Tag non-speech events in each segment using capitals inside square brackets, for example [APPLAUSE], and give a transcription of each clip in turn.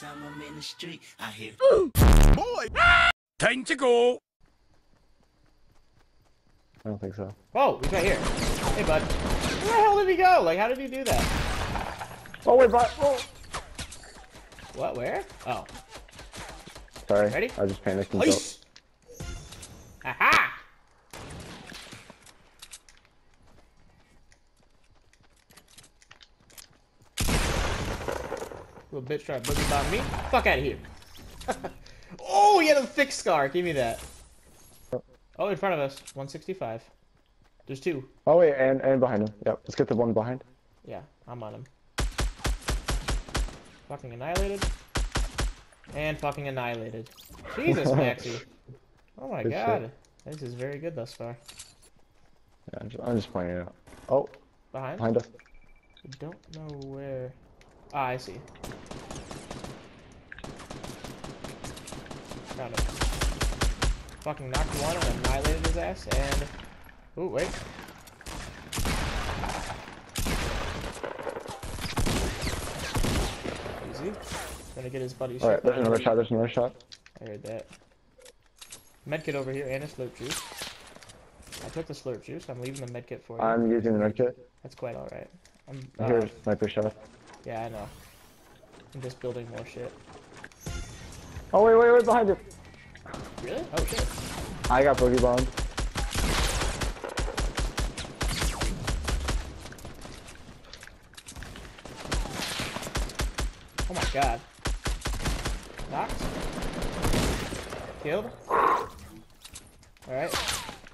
time I'm in the street, I hear. Boy! Time to go! I don't think so. Oh, he's right here. Hey, bud. Where the hell did he go? Like, how did he do that? Oh wait, but oh. What? Where? Oh. Sorry. Ready? I just panicked Little bitch trying to boogie bomb me. Fuck out of here. [LAUGHS] oh, he had a thick scar. Give me that. Oh, in front of us. 165. There's two. Oh wait, and and behind him. Yep. Let's get the one behind. Yeah, I'm on him. Fucking annihilated. And fucking annihilated. Jesus, [LAUGHS] Maxie. Oh my Good god. This is very good thus far. Yeah, I'm just, I'm just pointing it out. Oh, Behind? behind us. I don't know where. Ah, I see. Found him. Fucking knocked one and annihilated his ass, and... Ooh, wait. Easy. Gonna get his buddy All right, there's another shot. There's another shot. I heard that. Medkit over here and a slurp juice. I took the slurp juice. I'm leaving the medkit for you. I'm using the medkit. That's quite alright. I'm, uh, a sniper shot. Yeah, I know. I'm just building more shit. Oh wait, wait, wait, behind you. Really? Oh shit. I got boogie bombed. Oh my god. Knocked. Killed. Alright.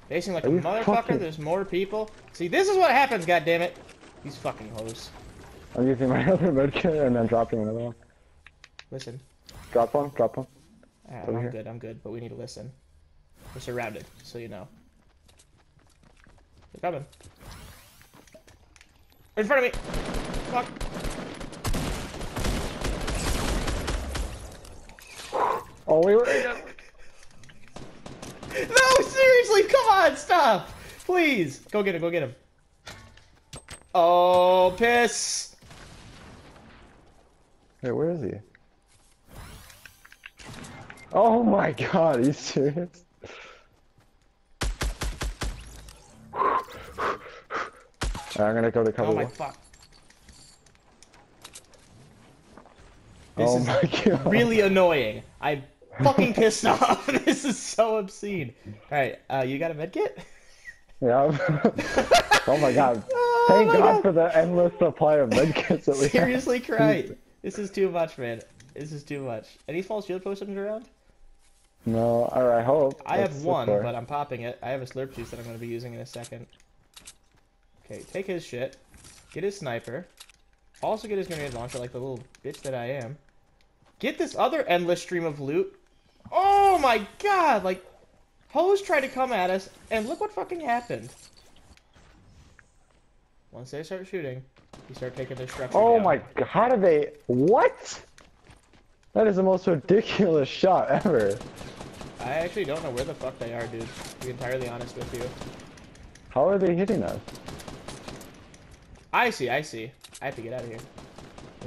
Facing like Are a motherfucker, fucking- there's more people. See, this is what happens, goddammit. These fucking hoes. I'm using my [LAUGHS] other medkit and then dropping another one. Listen. Drop one. Drop one. Over I'm here. good, I'm good, but we need to listen. We're surrounded, so you know. They're coming. In front of me! Fuck. Oh wait. wait. [LAUGHS] No, seriously, come on, stop! Please! Go get him, go get him. Oh, piss! Wait, where is he? Oh my [LAUGHS] god, are you serious? Alright, I'm gonna go to cover Oh my fuck. This Oh is my [LAUGHS] god. really annoying. I'm fucking pissed [LAUGHS] off. this is so obscene. Alright, uh, you got a medkit? Yeah. oh my god. Oh Thank my god, God. for the endless supply of medkits that we have. Seriously, Christ. This is too much, man. This is too much. Any small shield potions around? No, or I hope. I have one, but I'm popping it. I have a slurp juice that I'm going to be using in a second. Okay, take his shit. Get his sniper. Also get his grenade launcher like the little bitch that I am. Get this other endless stream of loot. Oh my god! Like, hoes tried to come at us, and look what fucking happened. Once they start shooting, you start taking their structure Oh down. my god, how do they. What? That is the most ridiculous shot ever. I actually don't know where the fuck they are, dude. To be entirely honest with you. How are they hitting us? I see, I see. I have to get out of here.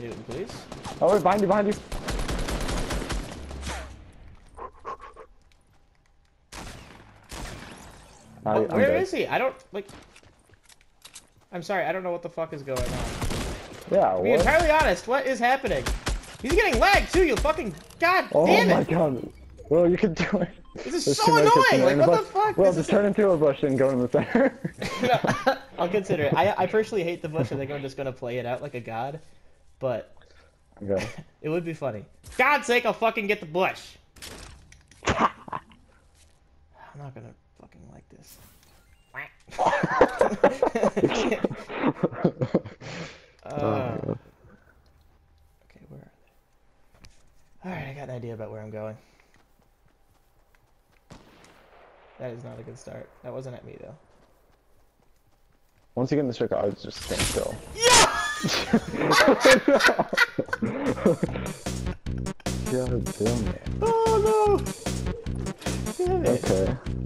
Newton, please. Oh, wait, behind you, behind you. I, I'm where is he? I don't like. I'm sorry, I don't know what the fuck is going on. Yeah, To be what? entirely honest, what is happening? He's getting lagged too. You fucking god Oh damn my it! god. Well, you can do it. This is There's so too many kids in annoying. Like what the fuck? Well, This just turn into a bush and go in the center. [LAUGHS] is- [LAUGHS] I'll consider it. I I personally hate the bush. I think I'm just gonna play it out like a god, but okay. [LAUGHS] it would be funny. God's sake, I'll fucking get the bush. I'm not gonna fucking like this uh, [LAUGHS] okay, where Alright, I got an idea about where I'm going. That is not a good start. That wasn't at me, though. Once you get in the circle, I was just stand still. Yeah! [LAUGHS] God damn it. Oh, no! Damn it. Okay.